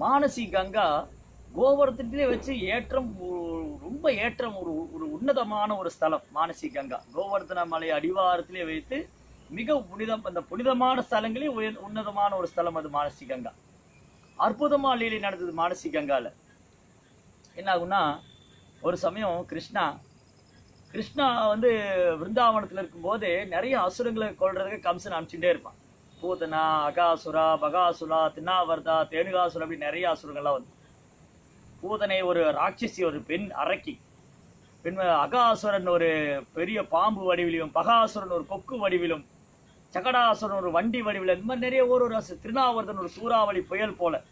மானசி கங்கா கோவர்த்தத்திலே வச்சு ஏற்றம் ரொம்ப ஏற்றம் ஒரு ஒரு உன்னதமான ஒரு ஸ்தலம் மானசி கங்கா. கோவர்த்தன மலை அடிவாரத்திலே வைத்து மிக புனிதம் அந்த புனிதமான ஸ்தலங்களே உயர் உன்னதமான ஒரு ஸ்தலம் அது மானசி கங்கா. அற்புதமாக லீலை நடந்தது மானசி கங்காவில் என்ன ஆகும்னா ஒரு சமயம் கிருஷ்ணா கிருஷ்ணா வந்து விருந்தாவனத்தில் இருக்கும்போது நிறைய அசுரங்களை கொள்றதுக்கு கம்சன் அனுப்பிச்சுட்டே இருப்பான். பூதனா அகாசுரா பகாசுரா தின்னாவர்தா தேனுகாசுரா அப்படி நிறைய அசுரங்கள்லாம் வந்து. பூதனை ஒரு ராட்சசி ஒரு பெண் அரக்கி. பெண் அகாசுரன் ஒரு பெரிய பாம்பு வடிவிலும் பகாசுரன் ஒரு கொக்கு வடிவிலும் சகடாசுரன் ஒரு வண்டி வடிவில் இந்த மாதிரி நிறைய ஒரு ஒரு அசு திருநாவர்தன் ஒரு சூறாவளி புயல் போல.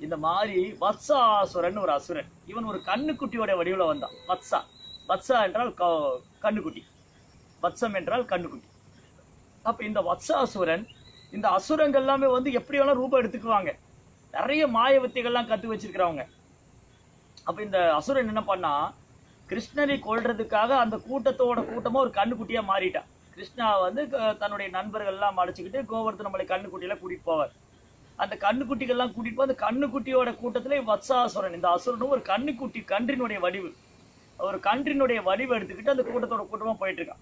இந்த மாதிரி வத்சாசுரன் ஒரு அசுரன். இவன் ஒரு கண்ணுக்குட்டியோட வடிவில் வந்தான். வத்சா. வத்சா என்றால் க- கண்ணுக்குட்டி. வத்சம் என்றால் கண்ணுக்குட்டி. அப்போ இந்த வத்சாசுரன் இந்த அசுரங்கள் எல்லாமே வந்து எப்படி வேணா ரூபம் எடுத்துக்குவாங்க. நிறைய மாய வித்தைகள்லாம் கற்று வச்சிருக்கிறவங்க. அப்போ இந்த அசுரன் என்ன பண்ணா கிருஷ்ணனை கொள்றதுக்காக அந்த கூட்டத்தோட கூட்டமாக ஒரு கண்ணுக்குட்டியாக மாறிட்டான் கிருஷ்ணா வந்து க- தன்னுடைய நண்பர்கள்லாம் அழைச்சிக்கிட்டு நம்மளை மலை கண்ணுக்குட்டியெல்லாம் கூட்டிகிட்டு போவார். அந்த கண்ணுக்குட்டிகள்லாம் கூட்டிட்டு போய் அந்த கண்ணுக்குட்டியோட கூட்டத்திலே வத்சாசுரன் இந்த அசுரனும் ஒரு கண்ணுக்குட்டி கன்றினுடைய வடிவு. ஒரு கன்றினுடைய வடிவு எடுத்துக்கிட்டு அந்த கூட்டத்தோட கூட்டமாக போயிட்டு இருக்கான்.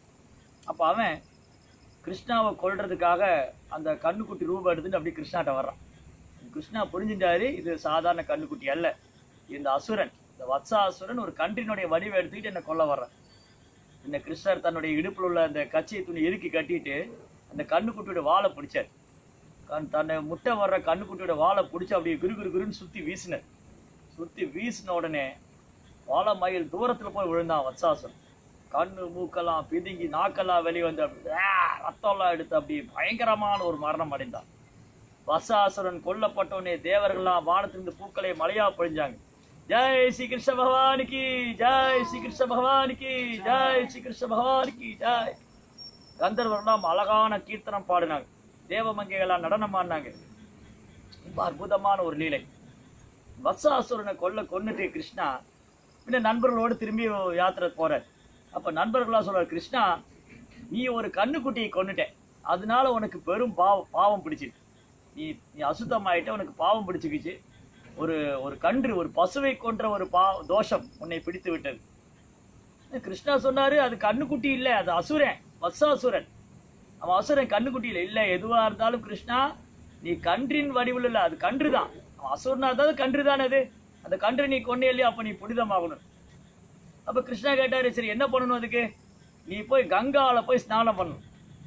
அவன் கிருஷ்ணாவை கொள்றதுக்காக அந்த கண்ணுக்குட்டி ரூபம் எடுத்துட்டு அப்படியே கிருஷ்ணாட்ட வர்றான். கிருஷ்ணா புரிஞ்சுட்டாரு இது சாதாரண கண்ணுக்குட்டி அல்ல. இந்த அசுரன் இந்த வத்சாசுரன் ஒரு கன்றினுடைய வடிவை எடுத்துக்கிட்டு என்னை கொல்ல வர்றான். இந்த கிருஷ்ணர் தன்னுடைய இடுப்பில் உள்ள அந்த கச்சியை துணி இறுக்கி கட்டிட்டு அந்த கண்ணுக்குட்டியோட வாழை பிடிச்சார். கண் தன்னை முட்டை வர்ற கண்ணுக்குட்டியோட வாழை பிடிச்சி அப்படியே குரு குரு குருன்னு சுற்றி வீசினார். சுற்றி வீசின உடனே வாழை மயில் தூரத்தில் போய் விழுந்தான் வத்சாசுரன். கண்ணு மூக்கெல்லாம் பிதுங்கி நாக்கெல்லாம் வெளியே வந்து அப்படி ரத்தம்லாம் எடுத்து அப்படி பயங்கரமான ஒரு மரணம் அடைந்தான் வசாசுரன் கொல்லப்பட்டவனே தேவர்கள்லாம் வானத்திலிருந்து பூக்களை மலையா பொழிஞ்சாங்க. ஜெய் ஸ்ரீ கிருஷ்ண பகவானுக்கு ஜெய் ஸ்ரீ கிருஷ்ண பகவானுக்கு ஜெய் ஸ்ரீ கிருஷ்ண பகவானுக்கு ஜெய். கந்தர்வர்லாம் அழகான கீர்த்தனம் பாடினாங்க. தேவமங்கைகள்லாம் நடனம் ஆடினாங்க ரொம்ப அற்புதமான ஒரு லீலை. வத்சாசுரனை கொல்ல கொன்னுட்டு கிருஷ்ணா பின்ன நண்பர்களோடு திரும்பி யாத்திரை போகிறார் அப்போ நண்பர்களா சொல்கிறார் கிருஷ்ணா நீ ஒரு கண்ணுக்குட்டியை கொன்னுட்ட. அதனால உனக்கு பெரும் பாவம் பாவம் பிடிச்சிட்டு நீ நீ அசுத்தமாயிட்ட உனக்கு பாவம் பிடிச்சிக்கிச்சு. ஒரு ஒரு கன்று ஒரு பசுவை கொன்ற ஒரு பா தோஷம் உன்னை பிடித்து விட்டது. கிருஷ்ணா சொன்னாரு அது கண்ணுக்குட்டி இல்லை அது அசுரன் வத்சாசுரன் அவன் அசுரன் கண்ணுக்குட்டி இல்லை. இல்லை எதுவாக இருந்தாலும் கிருஷ்ணா நீ கன்றின் வடிவில் இல்லை அது கன்று தான் அவன் அசுரனா இருந்தாலும் கன்று தானே அது. அந்த கன்று நீ கொண்டே இல்லையா அப்போ நீ புனிதமாகணும். அப்போ கிருஷ்ணா கேட்டாரு சரி என்ன பண்ணணும் அதுக்கு? நீ போய் கங்காவில் போய் ஸ்நானம் பண்ணணும்.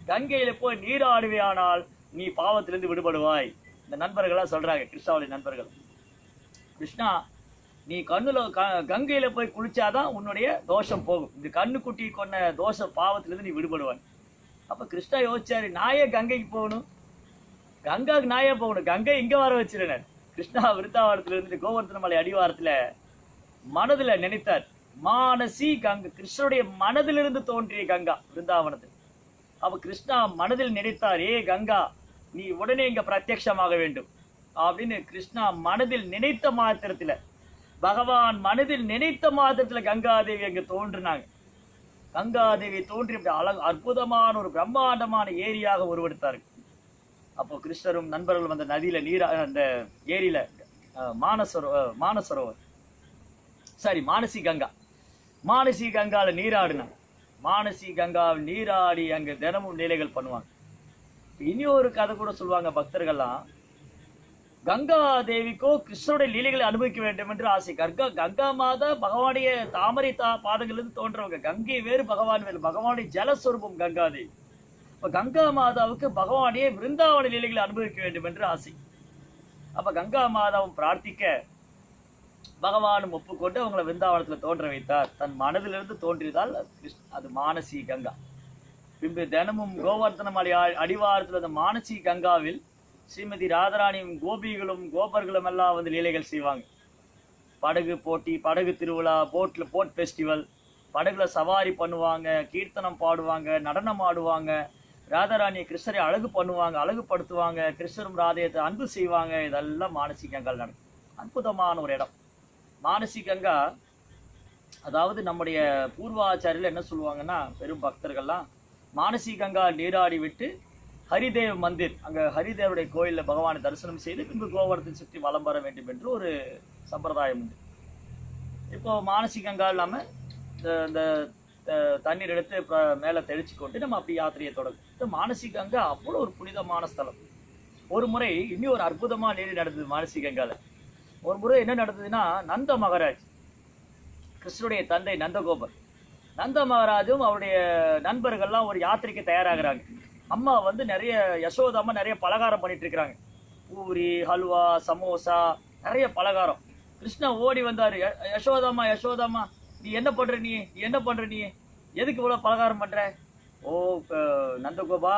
கங்கையில் போய் நீராடுவையானால் நீ பாவத்திலேருந்து விடுபடுவாய். இந்த நண்பர்களாக சொல்கிறாங்க கிருஷ்ணாவுடைய நண்பர்கள். கிருஷ்ணா நீ கண்ணில் க- கங்கையில் போய் குளிச்சாதான் உன்னுடைய தோஷம் போகும். இந்த கண்ணுக்குட்டி கொண்ட தோஷ பாவத்திலேருந்து நீ விடுபடுவாய். அப்போ கிருஷ்ணா யோசிச்சாரு நாயே கங்கைக்கு போகணும்? கங்காவுக்கு நாயே போகணும்? கங்கை இங்கே வர வச்சிருந்தார் கிருஷ்ணா விருத்தாவரத்தில் இருந்து கோவர்த்தன மலை அடிவாரத்தில் மனதில் நினைத்தார். மானசி கங்கை. கிருஷ்ணருடைய மனதிலிருந்து தோன்றிய கங்கா விருந்தாவனத்தில் அப்ப கிருஷ்ணா மனதில் நினைத்தார் ஏ கங்கா நீ உடனே இங்க பிரத்யட்சமாக வேண்டும். அப்படின்னு கிருஷ்ணா மனதில் நினைத்த மாத்திரத்துல பகவான் மனதில் நினைத்த மாத்திரத்துல கங்காதேவி அங்க தோன்றினாங்க. கங்காதேவி தோன்றி அழகு அற்புதமான ஒரு பிரம்மாண்டமான ஏரியாக உருவெடுத்தார்கள் அப்போ கிருஷ்ணரும் நண்பர்களும் வந்த நதியில நீரா அந்த ஏரியில மானசரோ மானசரோவர். சாரி மானசி கங்கா. மானசி கங்காவில் நீராடினாங்க மானசி கங்காவில் நீராடி அங்கே தினமும் நிலைகள் பண்ணுவாங்க. இனி ஒரு கதை கூட சொல்லுவாங்க பக்தர்கள்லாம் கங்கா தேவிக்கோ கிருஷ்ணனுடைய லீலைகளை அனுபவிக்க வேண்டும் என்று ஆசை. கர்கா கங்கா மாதா பகவானுடைய தாமரை தா பாதங்கள்லேருந்து தோன்றவங்க. கங்கை வேறு பகவான் வேறு பகவானுடைய ஜலஸ்வரூபம் கங்கா தேவி. இப்போ கங்கா மாதாவுக்கு பகவானுடைய விருந்தாவன லீலைகளை அனுபவிக்க வேண்டும் என்று ஆசை. அப்போ கங்கா மாதாவும் பிரார்த்திக்க பகவானும் ஒப்புக்கொண்டு அவங்களை விருந்தாவனத்தில் தோன்ற வைத்தார். தன் மனதிலிருந்து தோன்றியதால் அது மானசி கங்கா. பின்பு தினமும் கோவர்த்தனம் அடி அடிவாரத்தில் அந்த மானசி கங்காவில் ஸ்ரீமதி ராதராணியும் கோபிகளும் கோபர்களும் எல்லாம் வந்து லீலைகள் செய்வாங்க. படகு போட்டி படகு திருவிழா போட்டில் போட் ஃபெஸ்டிவல் படகுல சவாரி பண்ணுவாங்க கீர்த்தனம் பாடுவாங்க நடனம் ஆடுவாங்க. ராதாராணியை கிருஷ்ணரை அழகு பண்ணுவாங்க அழகுபடுத்துவாங்க. கிருஷ்ணரும் ராதையத்தை அன்பு செய்வாங்க. இதெல்லாம் மானசி நடக்கும். அற்புதமான ஒரு இடம். மானசிகங்கா அதாவது நம்முடைய பூர்வாச்சாரியில் என்ன சொல்லுவாங்கன்னா பெரும் பக்தர்கள்லாம் மானசிகங்கா நீராடி விட்டு ஹரிதேவ் மந்திர் அங்க ஹரிதேவருடைய கோயிலில் பகவானை தரிசனம் செய்து பின்பு கோவரத்தை சுற்றி வலம் வர வேண்டும் என்று ஒரு சம்பிரதாயம் உண்டு. இப்போ மானசிகங்கா இல்லாமல் இல்லாம இந்த- இந்த தண்ணீர் எடுத்து மேலே மேல தெளிச்சு கொண்டு நம்ம அப்படி யாத்திரையை தொடங்கும் இந்த மானசி அவ்வளோ ஒரு புனிதமான ஸ்தலம். ஒரு முறை இன்னும் ஒரு அற்புதமாக நீர் நடந்தது மானசி ஒரு முறை என்ன நடந்ததுன்னா நந்த மகாராஜ் கிருஷ்ணனுடைய தந்தை நந்தகோபர். நந்த மகாராஜும் அவருடைய நண்பர்கள்லாம் ஒரு யாத்திரைக்கு தயாராகிறாங்க. அம்மா வந்து நிறைய யசோதாம்மா நிறைய பலகாரம் பண்ணிட்டு இருக்கிறாங்க. பூரி ஹல்வா சமோசா நிறைய பலகாரம். கிருஷ்ணா ஓடி வந்தார். யசோதாம்மா யசோதாம்மா நீ என்ன பண்ணுற நீ? நீ என்ன பண்ணுற நீ? எதுக்கு இவ்வளோ பலகாரம் பண்ணுற ஓ நந்தகோபா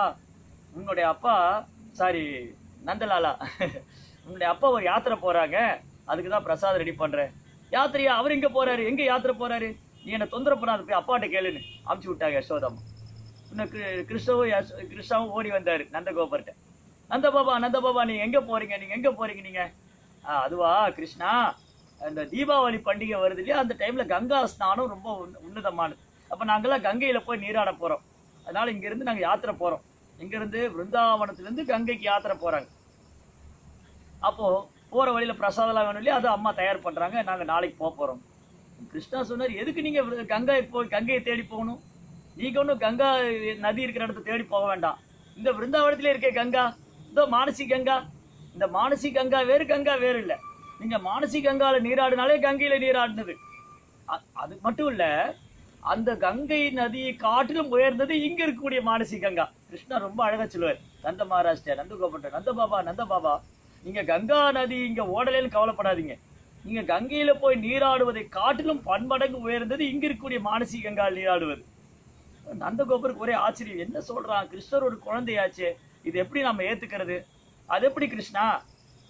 உன்னுடைய அப்பா சாரி நந்தலாலா. உன்னுடைய அப்பா ஒரு யாத்திரை போகிறாங்க அதுக்கு தான் பிரசாதம் ரெடி பண்றேன். யாத்திரையா அவர் எங்கே போறாரு எங்க யாத்திரை போறாரு? நீ என்னை தொந்தரவு பண்ணாத போய் அப்பாட்ட கேளுன்னு அமுச்சு விட்டாங்க யசோதாம்மா இன்னும் கிரு- கிருஷ்ணவும் கிருஷ்ணாவும் ஓடி வந்தாரு நந்தகோபர்கிட்ட நந்தபாபா நந்தபாபா நீங்கள் எங்கே நீங்க எங்க போறீங்க நீங்க? எங்க போறீங்க அதுவா கிருஷ்ணா அந்த தீபாவளி பண்டிகை வருது இல்லையா அந்த டைம்ல கங்கா ஸ்நானம் ரொம்ப உன்னதமானது. அப்போ நாங்கெல்லாம் கங்கையில போய் நீராட போறோம். அதனால இங்க இருந்து நாங்க யாத்திரை போறோம். இங்க இருந்து இருந்து கங்கைக்கு யாத்திரை போறாங்க. அப்போ போற வழியில பிரசாதம்லாம் வேணும் இல்லையா அது அம்மா தயார் பண்ணுறாங்க நாங்கள் நாளைக்கு போக போகிறோம் கிருஷ்ணா சொன்னார் எதுக்கு நீங்க கங்கை போ கங்கையை தேடி போகணும்? நீங்க ஒன்றும் கங்கா நதி இருக்கிற இடத்த தேடி போக வேண்டாம். இந்த விருந்தாவனத்திலே இருக்க கங்கா இதோ மானசி கங்கா. இந்த மானசி கங்கா வேறு கங்கா வேறு இல்லை. நீங்க மானசி கங்கால நீராடினாலே கங்கையில நீராடினது. அ- அது மட்டும் இல்ல அந்த கங்கை நதியை காட்டிலும் உயர்ந்தது இங்க இருக்கக்கூடிய மானசி கங்கா. கிருஷ்ணா ரொம்ப அழகா சொல்லுவார் நந்த மகாராஷ்டிரா நந்தகோபட்ட நந்த பாபா நந்த பாபா நீங்க கங்கா நதி இங்க ஓடலைன்னு கவலைப்படாதீங்க. நீங்க கங்கையில போய் நீராடுவதை காட்டிலும் பன்மடங்கு உயர்ந்தது இங்க இருக்கக்கூடிய மானசி கங்கா நீராடுவது. நந்தகோபருக்கு ஒரே ஆச்சரியம். என்ன சொல்றான்? கிருஷ்ணர் ஒரு குழந்தையாச்சு. இது எப்படி நம்ம ஏத்துக்கிறது? அது எப்படி கிருஷ்ணா?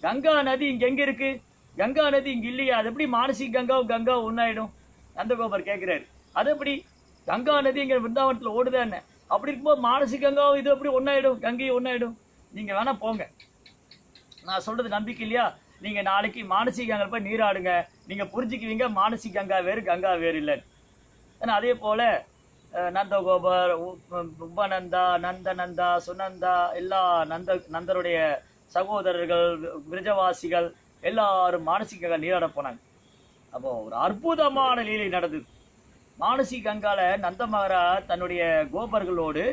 கங்கா நதி இங்க எங்க இருக்கு? கங்கா நதி இங்க இல்லையா? அது எப்படி மானசி கங்காவும் கங்கா ஒன்னாயிடும் நந்தகோபர் கேட்கிறாரு அது எப்படி? கங்கா நதி இங்க விருந்தாவனத்துல ஓடுதா என்ன? அப்படி இருக்கும்போது மானசி கங்காவும் இது எப்படி ஒன்னாயிடும் கங்கையும் ஒன்னாயிடும் நீங்க வேணா போங்க. நான் சொல்கிறது நம்பிக்கை இல்லையா? நீங்கள் நாளைக்கு மானசி கங்கா போய் நீராடுங்க. நீங்கள் புரிஞ்சுக்குவீங்க மானசி கங்கா வேறு கங்கா வேறு இல்லை ஏன்னா அதே போல் நந்தகோபர் உ- நந்த நந்தா நந்தநந்தா சுனந்தா எல்லா நந்த நந்தருடைய சகோதரர்கள் விரஜவாசிகள் எல்லாரும் மானசிக நீராட போனாங்க. அப்போ ஒரு அற்புதமான லீலை நடந்தது. மானசி கங்கால நந்த மகாராஜ் தன்னுடைய கோபர்களோடு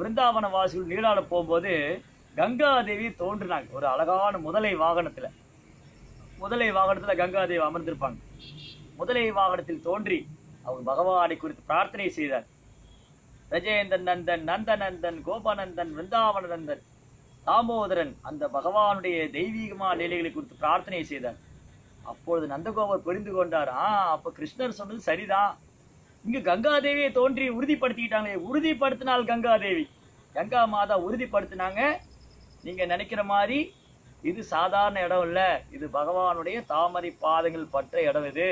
விருந்தாவன வாசிகள் நீராட போகும்போது கங்காதேவி தோன்றினாங்க. ஒரு அழகான முதலை வாகனத்துல. முதலை வாகனத்துல கங்காதேவி அமர்ந்திருப்பாங்க. முதலை வாகனத்தில் தோன்றி அவர் பகவானை குறித்து பிரார்த்தனை செய்தார். ரஜேந்தன் நந்தன் நந்தநந்தன் கோபானந்தன் விருந்தாவன நந்தன் தாமோதரன் அந்த பகவானுடைய தெய்வீகமான நிலைகளை குறித்து பிரார்த்தனை செய்தார். அப்பொழுது நந்தகோபர் புரிந்து கொண்டார் ஆ அப்ப கிருஷ்ணர் சொன்னது சரிதான். இங்கு கங்காதேவியை தோன்றி உறுதிப்படுத்திக்கிட்டாங்களே உறுதிப்படுத்தினால் கங்காதேவி. கங்கா மாதா உறுதிப்படுத்தினாங்க நீங்க நினைக்கிற மாதிரி இது சாதாரண இடம் இல்ல. இது பகவானுடைய தாமரை பாதங்கள் பற்ற இடம் இது.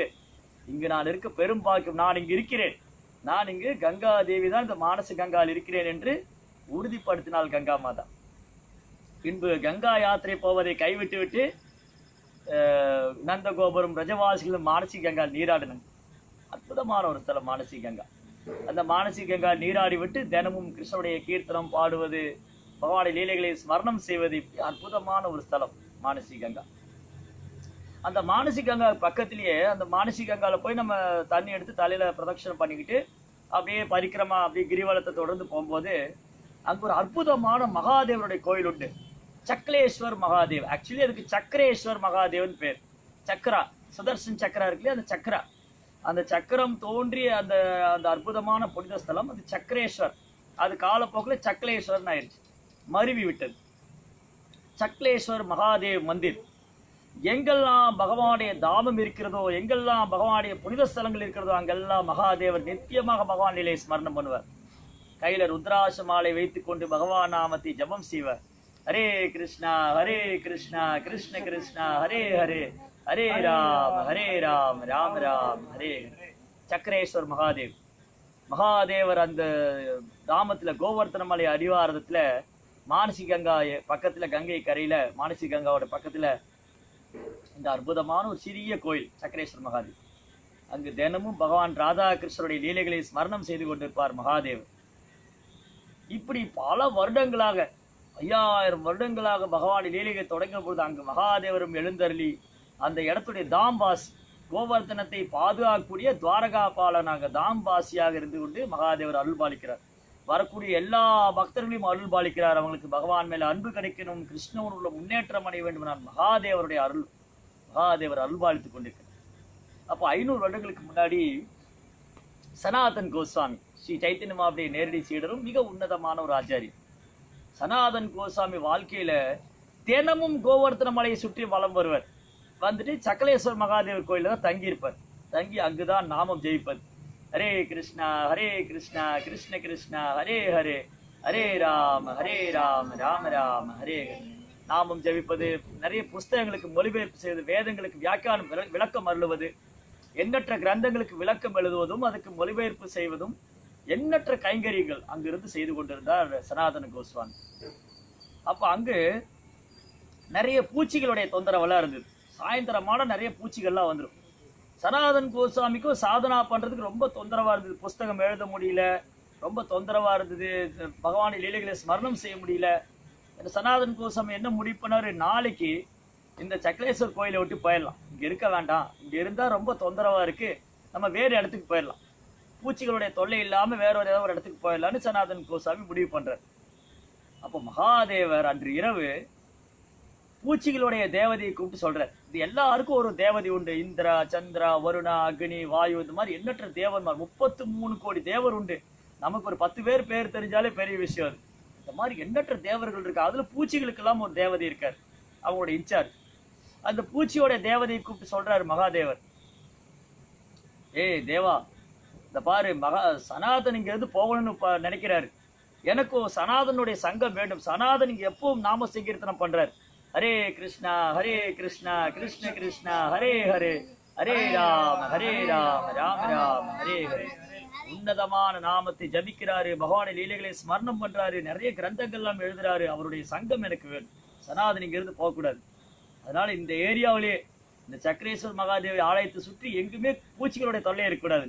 இங்கு நான் இருக்க பெரும் பாக்கியம். நான் இங்கு இருக்கிறேன். நான் இங்கு கங்கா தேவி தான் இந்த மானச கங்கால் இருக்கிறேன் என்று உறுதிப்படுத்தினாள் கங்கா மாதா. பின்பு கங்கா யாத்திரை போவதை கைவிட்டு விட்டு நந்தகோபுரம் ரஜவாசிகளும் மானசி கங்கா நீராடினாங்க அற்புதமான ஒரு ஸ்தலம் மானசி கங்கா. அந்த மானசி கங்கா நீராடி விட்டு தினமும் கிருஷ்ணனுடைய கீர்த்தனம் பாடுவது பகவானுடைய லீலைகளை ஸ்மரணம் செய்வது அற்புதமான ஒரு ஸ்தலம் மானசி கங்கா. அந்த மானசி கங்கா பக்கத்திலேயே அந்த மானசி கங்கால போய் நம்ம தண்ணி எடுத்து தலையில பிரதட்சணம் பண்ணிக்கிட்டு அப்படியே பரிக்கிரமா அப்படியே கிரிவலத்தை தொடர்ந்து போகும்போது அங்க ஒரு அற்புதமான மகாதேவனுடைய கோயில் உண்டு. சக்கலேஸ்வர் மகாதேவ். ஆக்சுவலி அதுக்கு சக்கரேஸ்வர் மகாதேவன் பேர். சக்கரா. சுதர்சன் சக்கரா இருக்குல்லையே அந்த சக்கரா. அந்த சக்கரம் தோன்றிய அந்த அந்த அற்புதமான புனித ஸ்தலம் அது சக்கரேஸ்வர். அது காலப்போக்கில் சக்கலேஸ்வரன் ஆயிடுச்சு மருவி விட்டது சக்லேஸ்வர் மகாதேவ் மந்திர் எங்கெல்லாம் பகவானுடைய தாமம் இருக்கிறதோ எங்கெல்லாம் பகவானுடைய புனித ஸ்தலங்கள் இருக்கிறதோ அங்கெல்லாம் மகாதேவர் நித்தியமாக பகவான் ஸ்மரணம் பண்ணுவார். கையில் ருத்ராச மாலை வைத்துக்கொண்டு பகவான் நாமத்தை ஜபம் செய்வார். ஹரே கிருஷ்ணா ஹரே கிருஷ்ணா கிருஷ்ண கிருஷ்ணா ஹரே ஹரே ஹரே ராம் ஹரே ராம் ராம் ராம் ஹரே சக்கரேஸ்வர் மகாதேவ் மகாதேவர் அந்த தாமத்துல கோவர்த்தன மலை அடிவாரத்துல மானசி கங்கா பக்கத்தில் கங்கை கரையில் மானசி கங்காவோட பக்கத்தில் இந்த அற்புதமான ஒரு சிறிய கோயில் சக்கரேஸ்வர் மகாதேவ் அங்கு தினமும் பகவான் ராதாகிருஷ்ணருடைய லீலைகளை ஸ்மரணம் செய்து கொண்டிருப்பார் மகாதேவ் இப்படி பல வருடங்களாக ஐயாயிரம் வருடங்களாக பகவான் லீலையை தொடங்கும் பொழுது அங்கு மகாதேவரும் எழுந்தருளி அந்த இடத்துடைய தாம்பாஸ் கோவர்த்தனத்தை பாதுகாக்கக்கூடிய துவாரகா பாலனாக தாம்பாசியாக இருந்து கொண்டு மகாதேவர் அருள்பாலிக்கிறார். வரக்கூடிய எல்லா பக்தர்களையும் அருள் பாலிக்கிறார் அவங்களுக்கு பகவான் மேல அன்பு கிடைக்கணும். கிருஷ்ணவன் உள்ள முன்னேற்றம் அடைய வேண்டும் நான் மகாதேவருடைய அருள். மகாதேவர் அருள் பாலித்துக் கொண்டிருக்கிறார். அப்போ ஐநூறு வருடங்களுக்கு முன்னாடி சனாதன் கோஸ்வாமி ஸ்ரீ சைத்தன்ய மாவுடைய நேரடி சீடரும் மிக உன்னதமான ஒரு ஆச்சாரியர் சனாதன் கோஸ்வாமி வாழ்க்கையில தினமும் கோவர்த்தன மலையை சுற்றி வலம் வருவர். வந்துட்டு சக்கலேஸ்வர் மகாதேவர் கோயில்ல தான் தங்கியிருப்பார். தங்கி அங்குதான் நாமம் ஜெயிப்பது. ஹரே கிருஷ்ணா ஹரே கிருஷ்ணா கிருஷ்ண கிருஷ்ணா ஹரே ஹரே. ஹரே ராம ஹரே ராம ராம ராம ஹரே ஹரே. ஜபிப்பது ஜெபிப்பது நிறைய புஸ்தகங்களுக்கு மொழிபெயர்ப்பு செய்வது வேதங்களுக்கு வியாக்கியானம் விள- விளக்கம் அருளுவது எண்ணற்ற கிரந்தங்களுக்கு விளக்கம் எழுதுவதும் அதுக்கு மொழிபெயர்ப்பு செய்வதும் எண்ணற்ற கைங்கரியங்கள் அங்கிருந்து செய்து கொண்டிருந்தார் சனாதன கோஸ்வாமி. அப்போ அங்கு நிறைய பூச்சிகளுடைய தொந்தரவெல்லாம் இருந்தது. சாயந்தரமான நிறைய பூச்சிகள்லாம் வந்துடும் சனாதன் கோஸ்வாமிக்கும் சாதனா பண்ணுறதுக்கு ரொம்ப தொந்தரவாக இருந்தது. புஸ்தகம் எழுத முடியல. ரொம்ப தொந்தரவாக இருந்தது. பகவானின் லீலைகளை ஸ்மரணம் செய்ய முடியல. இந்த சனாதன் கோஸ்வாமி என்ன முடிவு பண்ணாரு? நாளைக்கு இந்த சக்கலேஸ்வர் கோயிலை விட்டு போயிடலாம். இங்கே இருக்க வேண்டாம். இங்கே இருந்தால் ரொம்ப தொந்தரவாக இருக்குது நம்ம வேறு இடத்துக்கு போயிடலாம். பூச்சிகளுடைய தொல்லை இல்லாமல் வேற ஒரு ஏதாவது ஒரு இடத்துக்கு போயிடலாம்னு சனாதன் கோஸ்வாமி முடிவு பண்ணுறார் அப்போ மகாதேவர் அன்று இரவு பூச்சிகளுடைய தேவதையை கூப்பிட்டு சொல்றார். இது எல்லாருக்கும் ஒரு தேவதை உண்டு. இந்திரா சந்திரா வருணா அக்னி வாயு இந்த மாதிரி எண்ணற்ற தேவன்மார். முப்பத்து மூணு கோடி தேவர் உண்டு. நமக்கு ஒரு பத்து பேர் பேர் தெரிஞ்சாலே பெரிய விஷயம் அது. இந்த மாதிரி எண்ணற்ற தேவர்கள் இருக்கு. அதுல பூச்சிகளுக்கெல்லாம் ஒரு தேவதை இருக்கார். அவங்களோட இன்சார்ஜ். அந்த பூச்சியோட தேவதையை கூப்பிட்டு சொல்றாரு மகாதேவர். ஏய் தேவா இந்த பாரு மகா சனாதன் இங்கேருந்து போகணும்னு நினைக்கிறாரு. எனக்கும் சனாதனுடைய சங்கம் வேண்டும். சனாதன் இங்க எப்பவும் நாம சங்கீர்த்தனம் பண்றாரு. ஹரே கிருஷ்ணா ஹரே கிருஷ்ணா கிருஷ்ண கிருஷ்ணா ஹரே ஹரே ஹரே ராம ஹரே ராம ராம ராம ஹரே ஹரே உன்னதமான நாமத்தை ஜபிக்கிறாரு பகவானை லீலைகளை ஸ்மரணம் பண்றாரு நிறைய கிரந்தங்கள் எல்லாம் எழுதுறாரு அவருடைய சங்கம் எனக்கு வேணும். சனாதன் இருந்து போகக்கூடாது. அதனால இந்த ஏரியாவிலே இந்த சக்கரேஸ்வர் மகாதேவி ஆலயத்தை சுற்றி எங்குமே பூச்சிகளுடைய தொல்லை இருக்கக்கூடாது.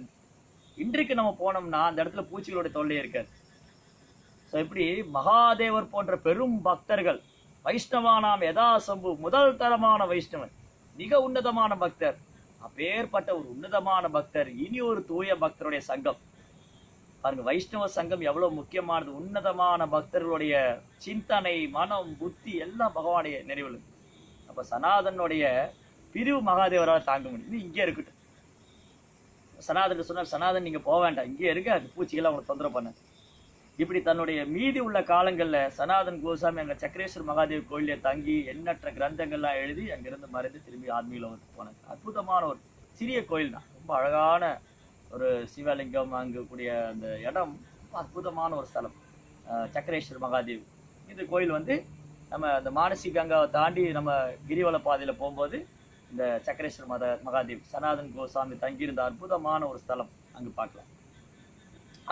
இன்றைக்கு நம்ம போனோம்னா அந்த இடத்துல பூச்சிகளுடைய தொல்லை இருக்காது. ஸோ இப்படி மகாதேவர் போன்ற பெரும் பக்தர்கள் வைஷ்ணவானாம் யதாசம்பு முதல் தரமான வைஷ்ணவன். மிக உன்னதமான பக்தர். அப்பேற்பட்ட ஒரு உன்னதமான பக்தர். இனி ஒரு தூய பக்தருடைய சங்கம். பாருங்க வைஷ்ணவ சங்கம் எவ்வளவு முக்கியமானது. உன்னதமான பக்தர்களுடைய சிந்தனை மனம் புத்தி எல்லாம் பகவானுடைய நிறைவில் அப்ப சனாதனுடைய பிரிவு மகாதேவரால் தாங்க முடியும். இது இங்கே இருக்கட்டும். சனாதன் சொன்னார் சனாதன் நீங்க போக வேண்டாம். இங்கே இருக்க அந்த பூச்சிகளை உங்களை தொந்தரவு பண்ண இப்படி தன்னுடைய மீதி உள்ள காலங்களில் சனாதன் கோசாமி அங்கே சக்கரேஸ்வர் மகாதேவ் கோயிலே தங்கி எண்ணற்ற கிரந்தங்கள்லாம் எழுதி அங்கிருந்து மறைந்து திரும்பி ஆத்மீக லோகத்துக்கு போனாங்க அற்புதமான ஒரு சிறிய கோயில் தான் ரொம்ப அழகான ஒரு சிவலிங்கம் அங்கு கூடிய அந்த இடம் ரொம்ப அற்புதமான ஒரு ஸ்தலம். சக்கரேஸ்வர் மகாதேவ். இந்த கோயில் வந்து நம்ம அந்த மானசி கங்காவை தாண்டி நம்ம கிரிவல பாதையில் போகும்போது இந்த சக்கரேஸ்வர் மத மகாதேவ் சனாதன் கோசாமி தங்கியிருந்த அற்புதமான ஒரு ஸ்தலம். அங்கே பார்க்கலாம்.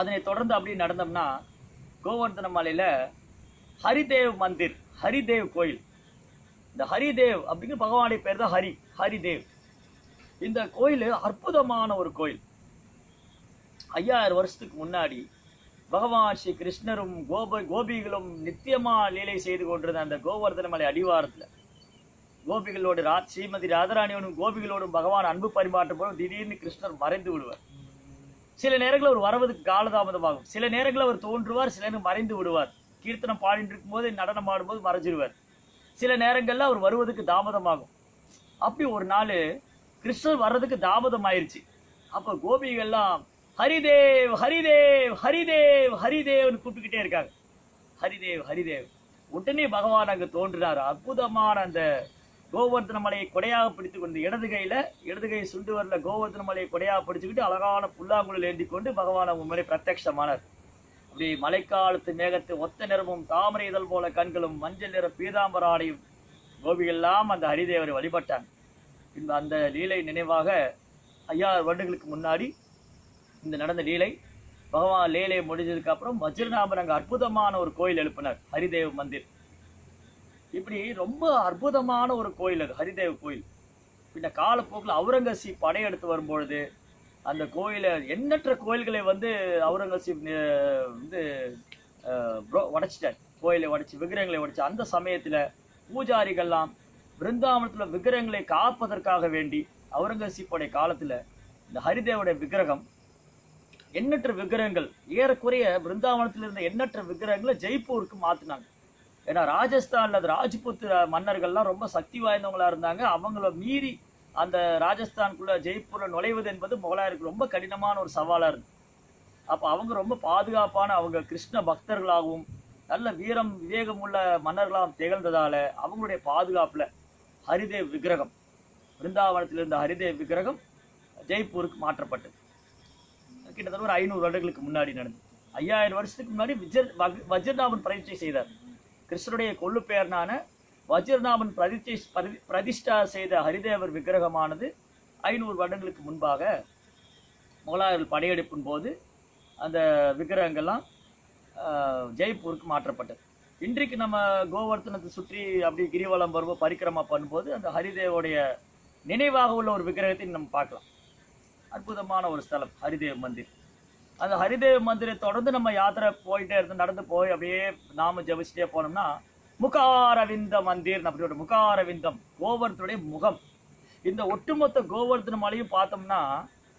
அதனை தொடர்ந்து அப்படி நடந்தோம்னா கோவர்தன மலையில் ஹரிதேவ் மந்திர் ஹரிதேவ் கோயில். இந்த ஹரிதேவ் அப்படிங்கிற பகவானுடைய பேர் தான் ஹரி ஹரிதேவ். இந்த கோயில் அற்புதமான ஒரு கோயில். ஐயாயிரம் வருஷத்துக்கு முன்னாடி பகவான் ஸ்ரீ கிருஷ்ணரும் கோப கோபிகளும் நித்தியமாக லீலை செய்து கொண்டிருந்த அந்த கோவர்தன மலை அடிவாரத்தில் கோபிகளோடு ரா ஸ்ரீமதி ராதராணியோடும் கோபிகளோடும் பகவான் அன்பு பரிமாற்றம் போது திடீர்னு கிருஷ்ணர் மறைந்து விடுவார். சில நேரங்களில் அவர் வரவதுக்கு காலதாமதமாகும். சில நேரங்களில் அவர் தோன்றுவார் சில நேரம் மறைந்து விடுவார். கீர்த்தனம் பாடிட்டு இருக்கும்போது நடனம் ஆடும்போது மறைஞ்சிடுவார். சில நேரங்களில் அவர் வருவதுக்கு தாமதமாகும். அப்படி ஒரு நாள் கிருஷ்ணர் வர்றதுக்கு தாமதம் ஆயிடுச்சு அப்போ கோபிகள்லாம் ஹரிதேவ் ஹரிதேவ் ஹரிதேவ் ஹரிதேவ்னு கூப்பிட்டுக்கிட்டே இருக்காங்க. ஹரிதேவ் ஹரிதேவ். உடனே பகவான் அங்கே தோன்றினார். அற்புதமான அந்த கோவர்த்தன மலையை கொடையாக பிடித்து கொண்டு இடது கையில் இடது கையை சுண்டு வரல கோவர்த்தன மலையை கொடையாக பிடிச்சிக்கிட்டு அழகான புல்லாங்குழல் ஏந்தி கொண்டு பகவான் அவங்க முறை பிரத்யட்சமானார் அப்படி மழைக்காலத்து மேகத்து ஒத்த நிறமும் தாமரை இதழ் போல கண்களும் மஞ்சள் நிற பீதாம்பர ஆடையும் கோபியெல்லாம் அந்த ஹரிதேவரை வழிபட்டாங்க. இந்த அந்த லீலை நினைவாக ஐயாறு வருடங்களுக்கு முன்னாடி இந்த நடந்த லீலை பகவான் லீலை முடிஞ்சதுக்கப்புறம் வஜ்ரநாபர் அற்புதமான ஒரு கோயில் எழுப்பினார். ஹரிதேவ் மந்திர். இப்படி ரொம்ப அற்புதமான ஒரு கோயில் அது ஹரிதேவ் கோயில். பின்ன காலப்போக்கில் அவுரங்கசீப் படையெடுத்து வரும்பொழுது அந்த கோயிலை எண்ணற்ற கோயில்களை வந்து அவுரங்கசீப் வந்து உடைச்சிட்டார். கோயிலை உடைச்சி விக்கிரகங்களை உடைச்சு அந்த சமயத்தில் பூஜாரிகள்லாம் பிருந்தாவனத்தில் விக்கிரகங்களை காப்பதற்காக வேண்டி அவுரங்கசீப்போடைய காலத்தில் இந்த ஹரிதேவுடைய விக்கிரகம் எண்ணற்ற விக்கிரகங்கள் ஏறக்குறைய பிருந்தாவனத்தில் இருந்த எண்ணற்ற விக்கிரகங்களை ஜெய்ப்பூருக்கு மாற்றினாங்க ஏன்னா ராஜஸ்தான்ல அது ராஜ்புத் மன்னர்கள்லாம் ரொம்ப சக்தி வாய்ந்தவங்களா இருந்தாங்க. அவங்கள மீறி அந்த ராஜஸ்தான்குள்ள ஜெய்ப்பூர்ல நுழைவது என்பது முகலாயருக்கு ரொம்ப கடினமான ஒரு சவாலா இருந்து அப்ப அவங்க ரொம்ப பாதுகாப்பான அவங்க கிருஷ்ண பக்தர்களாகவும் நல்ல வீரம் விவேகம் உள்ள மன்னர்களாகவும் திகழ்ந்ததால அவங்களுடைய பாதுகாப்புல ஹரிதேவ் விக்கிரகம் பிருந்தாவனத்தில் இருந்த ஹரிதேவ் விக்கிரகம் ஜெய்ப்பூருக்கு மாற்றப்பட்டது. கிட்டத்தட்ட ஒரு ஐநூறு வருடங்களுக்கு முன்னாடி நடந்தது. ஐயாயிரம் வருஷத்துக்கு முன்னாடி விஜர் வஜ்ரநாபன் பிரதிஷ்டை செய்தார். கிருஷ்ணனுடைய கொள்ளு பெயர்னான வஜ்ரநாமன் பிரதிஷ்டை பிரதிஷ்டா செய்த ஹரிதேவர் விக்கிரகமானது ஐநூறு வருடங்களுக்கு முன்பாக முகலாயர்கள் படையெடுப்பின் போது அந்த விக்கிரகங்கள்லாம் ஜெய்ப்பூருக்கு மாற்றப்பட்டது. இன்றைக்கு நம்ம கோவர்த்தனத்தை சுற்றி அப்படி கிரிவலம் வருவோம் பரிக்கிரமா பண்ணும்போது அந்த ஹரிதேவோடைய நினைவாக உள்ள ஒரு விக்கிரகத்தை நம்ம பார்க்கலாம். அற்புதமான ஒரு ஸ்தலம் ஹரிதேவ் மந்திர். அந்த ஹரிதேவ் மந்திரை தொடர்ந்து நம்ம யாத்திரை போயிட்டே இருந்து நடந்து போய் அப்படியே நாம ஜபிச்சுட்டே போனோம்னா முகாரவிந்த மந்திர் அப்படி ஒரு முகாரவிந்தம் கோவர்த்தனுடைய முகம். இந்த ஒட்டுமொத்த கோவர்த்தன மலையும் பார்த்தோம்னா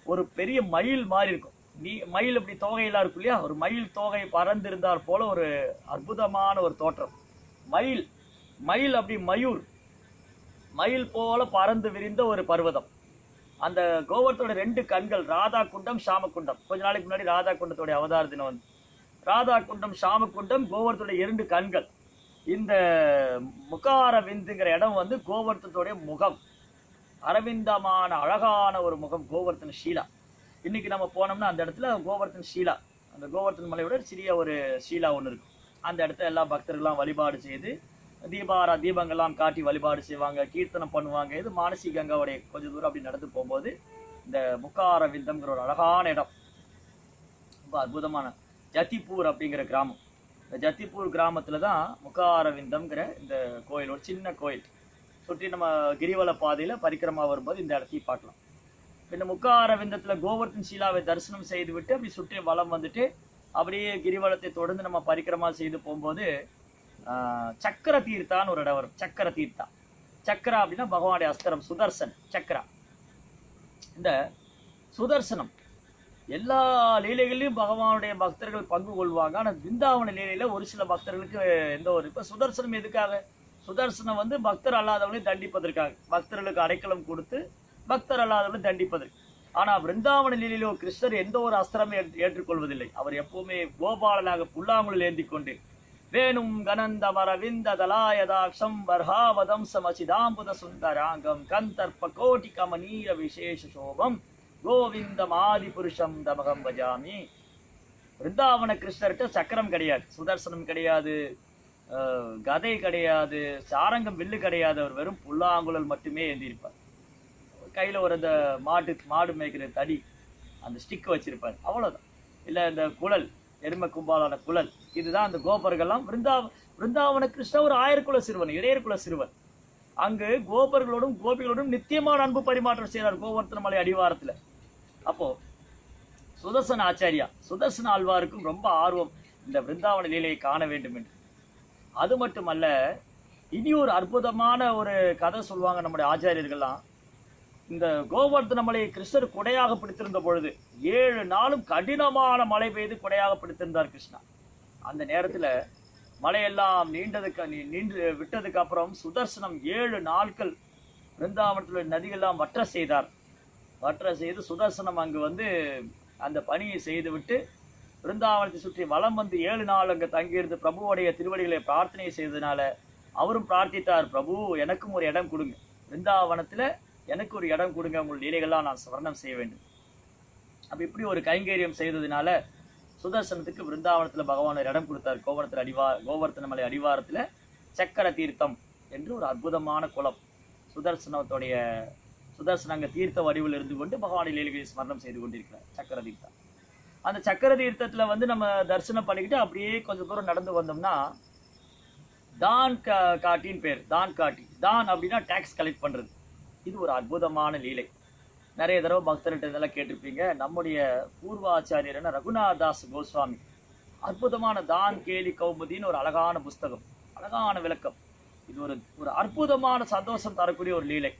ஒரு பெரிய மயில் மாதிரி இருக்கும். நீ மயில் இப்படி தோகையெல்லாம் இருக்கும் இல்லையா? ஒரு மயில் தோகை பறந்திருந்தார் போல ஒரு அற்புதமான ஒரு தோற்றம். மயில் மயில் அப்படி மயூர். மயில் போல பறந்து விரிந்த ஒரு பர்வதம். அந்த கோவர்த்தோட ரெண்டு கண்கள் ராதா குண்டம் ஷாம குண்டம் கொஞ்ச நாளைக்கு முன்னாடி ராதா குண்டத்தோட அவதார தினம் வந்து. ராதா குண்டம் ஷாம குண்டம் கோவர்த்தோட இரண்டு கண்கள். இந்த முகார விந்துங்கிற இடம் வந்து கோவர்த்தத்துடைய முகம். அரவிந்தமான அழகான ஒரு முகம் கோவர்த்தன் ஷீலா. இன்னைக்கு நம்ம போனோம்னா அந்த இடத்துல கோவர்த்தன் ஷீலா. அந்த கோவர்த்தன் மலையோட சிறிய ஒரு ஷீலா ஒன்று இருக்கும் அந்த இடத்துல எல்லா பக்தர்கள்லாம் வழிபாடு செய்து தீபாரா தீபங்கள்லாம் காட்டி வழிபாடு செய்வாங்க கீர்த்தனம் பண்ணுவாங்க. இது மானசி கங்காவுடைய கொஞ்ச தூரம் அப்படி நடந்து போகும்போது இந்த முக்கார விந்தம்ங்கிற ஒரு அழகான இடம். ரொம்ப அற்புதமான ஜத்திப்பூர் அப்படிங்கிற கிராமம். இந்த ஜத்திப்பூர் கிராமத்தில் தான் முக்காரவிந்தம்ங்கிற இந்த கோயில் ஒரு சின்ன கோயில். சுற்றி நம்ம கிரிவல பாதையில பரிக்கிரமா வரும்போது இந்த இடத்தையும் பார்க்கலாம். இந்த முக்காரவிந்தத்துல கோவர்த்தன் சீலாவை தரிசனம் செய்து விட்டு அப்படி சுற்றி வளம் வந்துட்டு அப்படியே கிரிவலத்தை தொடர்ந்து நம்ம பரிக்கிரமா செய்து போகும்போது சக்கர தீர்த்தான்னு ஒரு இடம் வரும். சக்கர தீர்த்தா சக்கரா அப்படின்னா பகவானுடைய அஸ்திரம் சுதர்சன் சக்கரா. இந்த சுதர்சனம் எல்லா லீலைகள்லையும் பகவானுடைய பக்தர்கள் பங்கு கொள்வாங்க. ஆனா பிருந்தாவன லீலையில ஒரு சில பக்தர்களுக்கு எந்த ஒரு இப்ப சுதர்சனம் எதுக்காக? சுதர்சனம் வந்து பக்தர் அல்லாதவங்களையும் தண்டிப்பதற்காக. பக்தர்களுக்கு அடைக்கலம் கொடுத்து பக்தர் அல்லாதவங்களை தண்டிப்பதற்கு. ஆனா பிருந்தாவன லீலையிலோ கிருஷ்ணர் எந்த ஒரு அஸ்திரமும் ஏற்றுக்கொள்வதில்லை. அவர் எப்பவுமே கோபாலனாக புல்லாங்குழல் ஏந்தி கொண்டு வேணும் கனந்தமரவிந்த தலாயதாட்சம் வர்ஹாவதம் சமசிதாம்புத சுந்தராங்கம் கந்தர்ப்ப கோட்டி கமனீய விசேஷ சோபம் கோவிந்தம் ஆதி புருஷம் தமகம் பஜாமி. பிருந்தாவன கிருஷ்ணர்கிட்ட சக்கரம் கிடையாது சுதர்சனம் கிடையாது கதை கிடையாது சாரங்கம் வில்லு கிடையாது. அவர் வெறும் புல்லாங்குழல் மட்டுமே ஏந்திருப்பார். கையில் ஒரு அந்த மாட்டு மாடு மேய்க்கிற தடி அந்த ஸ்டிக் வச்சிருப்பார். அவ்வளோதான் இல்லை இந்த குழல் எருமை கும்பாலான குழல் இதுதான் அந்த கோபர்கள்லாம். பிருந்தாவ பிருந்தாவன கிருஷ்ண ஒரு ஆயர்குல சிறுவன் இடையர்குல சிறுவன். அங்கு கோபர்களோடும் கோபிகளோடும் நித்தியமான அன்பு பரிமாற்றம் செய்கிறார் கோவர்த்தன மலை அடிவாரத்துல. அப்போ சுதர்சன ஆச்சாரியா சுதர்சன ஆழ்வாருக்கும் ரொம்ப ஆர்வம் இந்த பிருந்தாவன லீலையை காண வேண்டும் என்று. அது மட்டுமல்ல இனி ஒரு அற்புதமான ஒரு கதை சொல்லுவாங்க நம்முடைய ஆச்சாரியர்கள்லாம். இந்த கோவர்த்தன மலையை கிருஷ்ணர் குடையாக பிடித்திருந்த பொழுது ஏழு நாளும் கடினமான மழை பெய்து குடையாக பிடித்திருந்தார் கிருஷ்ணா. அந்த நேரத்தில் மழையெல்லாம் நீண்டதுக்கு நீ- நீண்டு விட்டதுக்கு அப்புறம் சுதர்சனம் ஏழு நாட்கள் பிருந்தாவனத்தில் நதிகள்லாம் வற்ற செய்தார். வற்ற செய்து சுதர்சனம் அங்கு வந்து அந்த பணியை செய்துவிட்டு பிருந்தாவனத்தை சுற்றி வலம் வந்து ஏழு நாள் அங்கே தங்கியிருந்து பிரபுவுடைய திருவடிகளை பிரார்த்தனை செய்ததுனால அவரும் பிரார்த்தித்தார் பிரபு எனக்கும் ஒரு இடம் கொடுங்க. பிருந்தாவனத்தில் எனக்கு ஒரு இடம் கொடுங்க. உங்கள் லீலைகள்லாம் நான் ஸ்வர்ணம் செய்ய வேண்டும். அப்போ இப்படி ஒரு கைங்கரியம் செய்ததுனால சுதர்சனத்துக்கு பிருந்தாவனத்தில் பகவான் இடம் கொடுத்தார். கோவரத்தில் அடிவா கோவர்த்தன மலை அடிவாரத்தில் சக்கர தீர்த்தம் என்று ஒரு அற்புதமான குளம். சுதர்சனத்துடைய சுதர்சன அங்க தீர்த்த வடிவில் இருந்து கொண்டு பகவானை லீலகிரி ஸ்மரணம் செய்து கொண்டிருக்கிறார். சக்கர தீர்த்தம். அந்த சக்கர தீர்த்தத்தில் வந்து நம்ம தரிசனம் பண்ணிக்கிட்டு அப்படியே கொஞ்சம் தூரம் நடந்து வந்தோம்னா தான் கா- காட்டின்னு பேர் தான் காட்டி. தான் அப்படின்னா டேக்ஸ் கலெக்ட் பண்ணுறது இது ஒரு அற்புதமான லீலை. நிறைய தடவை பக்தர்கிட்ட இதெல்லாம் கேட்டிருப்பீங்க. நம்முடைய பூர்வாச்சாரியரான ரகுநாதாஸ் கோஸ்வாமி. அற்புதமான தான் கேலி கௌமுதின்னு ஒரு அழகான புஸ்தகம். அழகான விளக்கம். இது ஒரு ஒரு அற்புதமான சந்தோஷம் தரக்கூடிய ஒரு லீலை.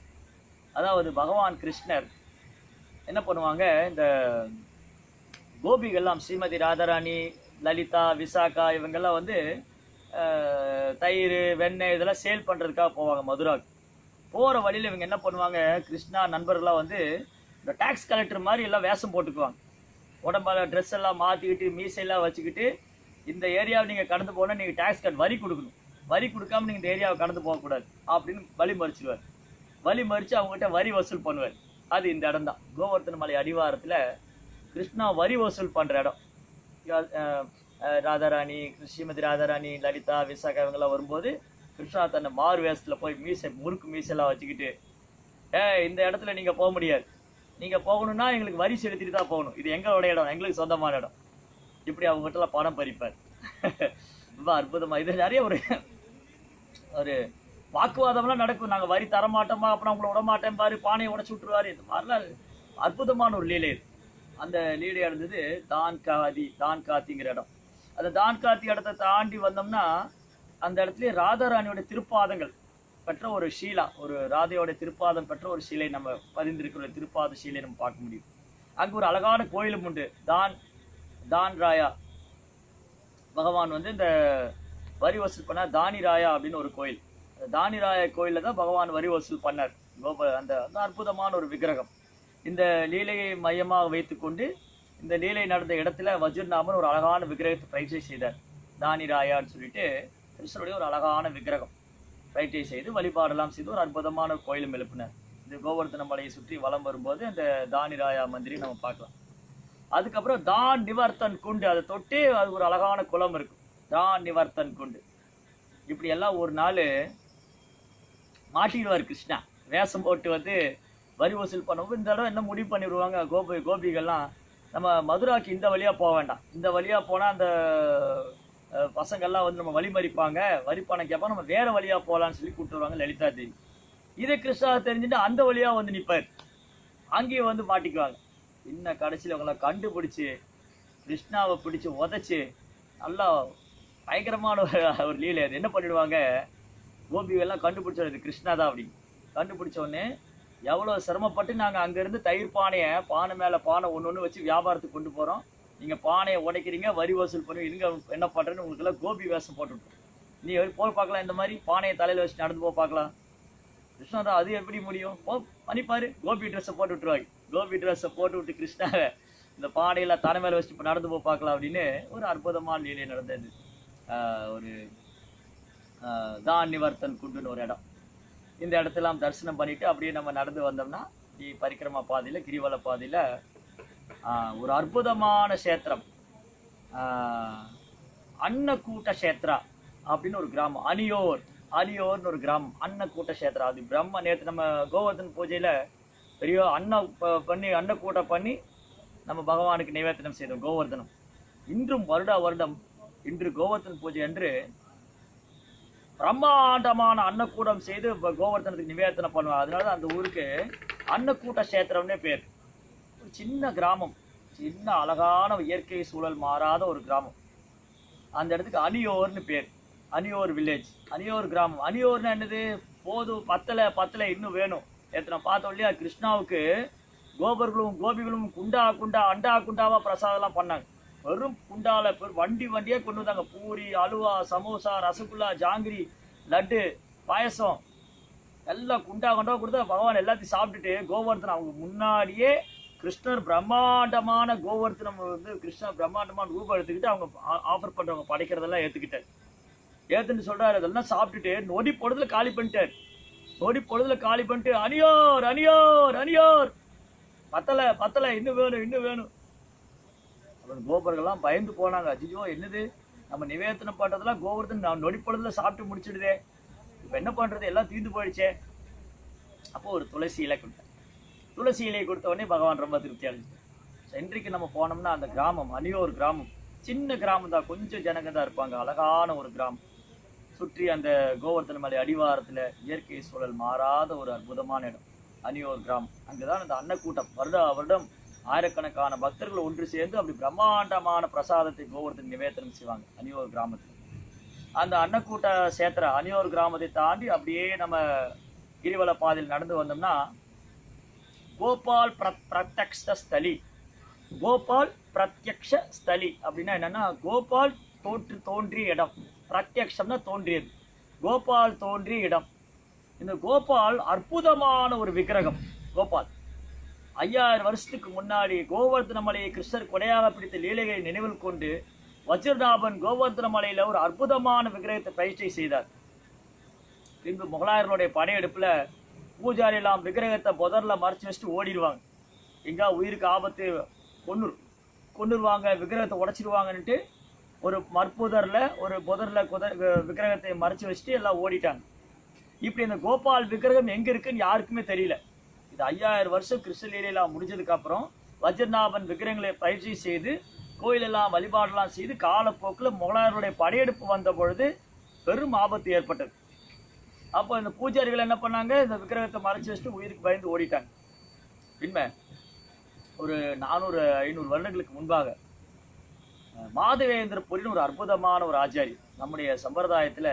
அதாவது பகவான் கிருஷ்ணர் என்ன பண்ணுவாங்க? இந்த கோபிகள்லாம் ஸ்ரீமதி ராதாராணி லலிதா விசாகா இவங்கெல்லாம் வந்து தயிர் வெண்ணெய் இதெல்லாம் சேல் பண்ணுறதுக்காக போவாங்க மதுராவுக்கு. போகிற வழியில் இவங்க என்ன பண்ணுவாங்க கிருஷ்ணா நண்பர்கள்லாம் வந்து இந்த டேக்ஸ் கலெக்டர் மாதிரி எல்லாம் வேஷம் போட்டுக்குவாங்க. உடம்பால் ட்ரெஸ் எல்லாம் மாற்றிக்கிட்டு மீசையெல்லாம் வச்சுக்கிட்டு இந்த ஏரியாவை நீங்கள் கடந்து போனால் நீங்கள் டேக்ஸ் கட் வரி கொடுக்கணும். வரி கொடுக்காம நீங்கள் இந்த ஏரியாவை கடந்து போகக்கூடாது அப்படின்னு வழி மறிச்சிடுவார் வழி மறித்து அவங்ககிட்ட வரி வசூல் பண்ணுவார். அது இந்த இடம் தான். கோவர்த்தன மலை அடிவாரத்தில் கிருஷ்ணா வரி வசூல் பண்ணுற இடம். ராதாராணி ஸ்ரீமதி ராதாராணி லலிதா விசாகா இவங்கெல்லாம் வரும்போது கிருஷ்ணா தன்னை மாறு வேஷத்தில் போய் மீசை முறுக்கு மீசெல்லாம் வச்சுக்கிட்டு ஏ இந்த இடத்துல நீங்கள் போக முடியாது. நீங்கள் போகணும்னா எங்களுக்கு வரி செலுத்திட்டு தான் போகணும். இது எங்களோட இடம் எங்களுக்கு சொந்தமான இடம். இப்படி அவங்ககிட்டலாம் பணம் பறிப்பார். ரொம்ப அற்புதமா. இது நிறைய ஒரு ஒரு வாக்குவாதம்லாம் நடக்கும். நாங்கள் வரி தர மாட்டோமா அப்புறம் உங்களை விட மாட்டேன் பாரு. பானையை உடச்சு விட்டுருவாரு. இந்த மாதிரிலாம் அற்புதமான ஒரு லீலை இது. அந்த லீலை இருந்தது தான் காதி தான் காத்திங்கிற இடம். அந்த தான் காத்தி இடத்தை தாண்டி வந்தோம்னா அந்த இடத்துல ராதாராணியோட திருப்பாதங்கள் பெற்ற ஒரு ஷீலா ஒரு ராதையோட திருப்பாதம் பெற்ற ஒரு சீலை நம்ம பதிந்திருக்கிற திருப்பாத சீலை நம்ம பார்க்க முடியும். அங்கே ஒரு அழகான கோயிலும் உண்டு. தான் தான் ராயா. பகவான் வந்து இந்த வரி வசூல் பண்ண தானி ராயா அப்படின்னு ஒரு கோயில். அந்த தானி ராயா கோயிலில் தான் பகவான் வரி வசூல் பண்ணார். கோப அந்த அந்த அற்புதமான ஒரு விக்கிரகம். இந்த லீலையை மையமாக வைத்துக்கொண்டு இந்த லீலை நடந்த இடத்துல வஜ்ரநாமன் ஒரு அழகான விக்கிரகத்தை பயிற்சி செய்தார். தானி ராயான்னு சொல்லிட்டு கிருஷ்ணருடைய ஒரு அழகான விக்கிரகம். பயிற்சி செய்து வழிபாடெல்லாம் செய்து ஒரு அற்புதமான கோயிலும் எழுப்பினார். இந்த கோவர்த்தன மலையை சுற்றி வலம் வரும்போது அந்த தானி ராயா மந்திரி நம்ம பார்க்கலாம். அதுக்கப்புறம் தான் நிவர்த்தன் குண்டு அதை தொட்டு அது ஒரு அழகான குளம் இருக்கும். தான் நிவர்த்தன் குண்டு. இப்படி எல்லாம் ஒரு நாள் மாட்டிடுவார் கிருஷ்ணா. வேஷம் போட்டு வந்து வரி வசூல் பண்ணும்போது இந்த தடவை என்ன முடிவு பண்ணிடுவாங்க. கோபி கோபிகள்லாம் நம்ம மதுராக்கு இந்த வழியாக போக வேண்டாம். இந்த வழியாக போனால் அந்த பசங்கள்லாம் வந்து நம்ம வழி மறிப்பாங்க வரி பணம் நம்ம வேற வழியாக போகலான்னு சொல்லி கூப்பிட்டு வருவாங்க லலிதா தேவி. இதே கிருஷ்ணா தெரிஞ்சுட்டு அந்த வழியாக வந்து நிற்பார் அங்கேயும் வந்து மாட்டிக்குவாங்க. இன்னும் கடைசியில் அவங்கள கண்டுபிடிச்சி கிருஷ்ணாவை பிடிச்சி உதச்சி நல்லா பயங்கரமான ஒரு ஒரு லீலை அது. என்ன பண்ணிடுவாங்க? கோபிகள்லாம் கண்டுபிடிச்சது கிருஷ்ணா தான் அப்படி. கண்டுபிடிச்சோடனே எவ்வளோ சிரமப்பட்டு நாங்கள் அங்கேருந்து தயிர் பானையை பானை மேலே பானை ஒன்று ஒன்று வச்சு வியாபாரத்துக்கு கொண்டு போகிறோம் நீங்கள் பானையை உடைக்கிறீங்க வரி வசூல் பண்ணி இருங்க என்ன பண்ணுறேன்னு உங்களுக்கெல்லாம் கோபி வேஷம் போட்டுவிட்டோம் நீ போய் பார்க்கலாம் இந்த மாதிரி பானையை தலையில் வச்சு நடந்து போய் பார்க்கலாம். கிருஷ்ணா தான் அது எப்படி முடியும்? போ பண்ணிப்பாரு கோபி ட்ரெஸ்ஸை போட்டு விட்டுருவாங்க. கோபி ட்ரெஸ்ஸை போட்டு விட்டு கிருஷ்ணாவை இந்த பானையில் தலை மேலே வச்சுட்டு இப்போ நடந்து போய் பார்க்கலாம் அப்படின்னு ஒரு அற்புதமான நிலை நடந்தது. ஒரு தான் நிவர்த்தன் குண்டுன்னு ஒரு இடம். இந்த இடத்தெல்லாம் தரிசனம் பண்ணிட்டு அப்படியே நம்ம நடந்து வந்தோம்னா நீ பரிக்கிரமா பாதையில் கிரிவல பாதையில் ஒரு அற்புதமான கஷேத்திரம். ஆஹ் அன்னக்கூட்ட கஷேத்ரா அப்படின்னு ஒரு கிராமம். அலியோர். அலியோர்னு ஒரு கிராமம். அன்னக்கூட்ட கஷேத்ரா. அது பிரம்ம நேற்று நம்ம கோவர்தன் பூஜையில பெரிய அன்ன பண்ணி அன்னக்கூட்டம் பண்ணி நம்ம பகவானுக்கு நிவேத்தனம் செய்தோம் கோவர்தனம். இன்றும் வருடா வருடம் இன்று கோவர்தன் பூஜை அன்று பிரம்மாண்டமான அன்னக்கூடம் செய்து கோவர்தனத்துக்கு நிவேத்தனம் பண்ணுவாங்க அதனால அந்த ஊருக்கு அன்னக்கூட்ட கஷேத்திரம்னே பேர். சின்ன கிராமம். சின்ன அழகான இயற்கை சூழல் மாறாத ஒரு கிராமம். அந்த இடத்துக்கு அனியோர்னு பேர். அனியோர் வில்லேஜ் அனியோர் கிராமம். அனியோர்னு என்னது? போதும் பத்தலை பத்தலை இன்னும் வேணும். எத்தனை பார்த்தோம் இல்லையா? கிருஷ்ணாவுக்கு கோபர்களும் கோபிகளும் குண்டா குண்டா அண்டா குண்டாவாக பிரசாதம்லாம் பண்ணாங்க. வெறும் குண்டாவில் பெரு- வண்டி வண்டியே கொண்டு வந்தாங்க. பூரி அலுவா சமோசா ரசகுல்லா ஜாங்கிரி லட்டு பாயசம். எல்லாம் குண்டா குண்டா கொடுத்தா பகவான் எல்லாத்தையும் சாப்பிட்டுட்டு கோவர்த்தனம் அவங்க முன்னாடியே கிருஷ்ணர் பிரம்மாண்டமான கோவர்த்தனம் வந்து கிருஷ்ணர் பிரம்மாண்டமான ரூபம் எடுத்துக்கிட்டு அவங்க ஆஃபர் பண்ணுறவங்க படைக்கிறதெல்லாம் ஏற்றுக்கிட்டார் ஏற்றுன்னு சொல்றாரு அதெல்லாம் சாப்பிட்டுட்டு நொடி பொழுதுல காலி பண்ணிட்டார். நொடி பொழுதுல காலி பண்ணிட்டு அனியோர் அனியோர் அனியோர் பத்தலை பத்தலை இன்னும் வேணும் இன்னும் வேணும். அப்புறம் கோபர்கள்லாம் பயந்து போனாங்க. அஜிஜோ என்னது? நம்ம நிவேதனம் பண்ணுறதெல்லாம் கோவர்த்தன் நான் நொடி பொழுதுல சாப்பிட்டு முடிச்சிடுதே. இப்போ என்ன பண்ணுறது எல்லாம் தீர்ந்து போயிடுச்சே. அப்போ ஒரு துளசி இலை துளசி இலையை கொடுத்தவனே பகவான் ரொம்ப திருப்தி அடைஞ்சிட்டார். இன்றைக்கு நம்ம போனோம்னா அந்த கிராமம் அணியோர் கிராமம். சின்ன கிராமம் தான் கொஞ்சம் ஜனங்க தான் இருப்பாங்க அழகான ஒரு கிராமம். சுற்றி அந்த கோவர்த்தன மலை அடிவாரத்தில் இயற்கை சூழல் மாறாத ஒரு அற்புதமான இடம். அணியோர் கிராமம். அங்கதான் அந்த அன்னக்கூட்டம் வருட வருடம் ஆயிரக்கணக்கான பக்தர்கள் ஒன்று சேர்ந்து அப்படி பிரம்மாண்டமான பிரசாதத்தை கோவர்த்தன் நிவேத்தனம் செய்வாங்க அணியோர் கிராமத்தில். அந்த அன்னக்கூட்ட சேத்திர அணியோர் கிராமத்தை தாண்டி அப்படியே நம்ம கிரிவல பாதையில் நடந்து வந்தோம்னா கோபால் பிர பிரத்யக்ஷ ஸ்தலி கோபால் பிரத்யக்ஷ ஸ்தலி அப்படின்னா என்னன்னா கோபால் தோற்று தோன்றிய இடம். பிரத்யக்ஷம்னா தோன்றியது. கோபால் தோன்றிய இடம். இந்த கோபால் அற்புதமான ஒரு விக்கிரகம் கோபால். ஐயாயிரம் வருஷத்துக்கு முன்னாடி கோவர்தன மலையை கிருஷ்ணர் கொடையாக பிடித்த லீலைகளை நினைவில் கொண்டு வஜ்ரநாபன் கோவர்தன மலையில ஒரு அற்புதமான விக்கிரகத்தை பயிற்சி செய்தார். பின்பு முகலாயர்களுடைய படையெடுப்பில் பூஜாரி எல்லாம் விக்கிரகத்தை புதரில் மறைச்சு வச்சுட்டு ஓடிடுவாங்க. எங்கா உயிருக்கு ஆபத்து? கொண்டு கொன்னுருவாங்க விக்கிரகத்தை உடச்சிடுவாங்கன்ட்டு ஒரு மற்புதரில் ஒரு புதரில் குத விக்கிரகத்தை மறைச்சு வச்சுட்டு எல்லாம் ஓடிட்டாங்க. இப்படி இந்த கோபால் விக்கிரகம் எங்கே இருக்குன்னு யாருக்குமே தெரியல. இது ஐயாயிரம் வருஷம் கிருஷ்ணலீலையெல்லாம் முடிஞ்சதுக்கப்புறம் வஜ்ரநாபன் விக்கிரகங்களை பயிற்சி செய்து கோயிலெல்லாம் வழிபாடெல்லாம் செய்து காலப்போக்கில் முகலாயருடைய படையெடுப்பு வந்த பொழுது பெரும் ஆபத்து ஏற்பட்டது. அப்போ இந்த பூஜாரிகள் என்ன பண்ணாங்க? இந்த விக்கிரகத்தை மறைச்சி வச்சுட்டு உயிருக்கு பயந்து ஓடிட்டாங்க. பின்மை ஒரு நானூறு ஐநூறு வருடங்களுக்கு முன்பாக மாதவேந்திர பொரின்னு ஒரு அற்புதமான ஒரு ஆச்சாரி நம்முடைய சம்பிரதாயத்தில்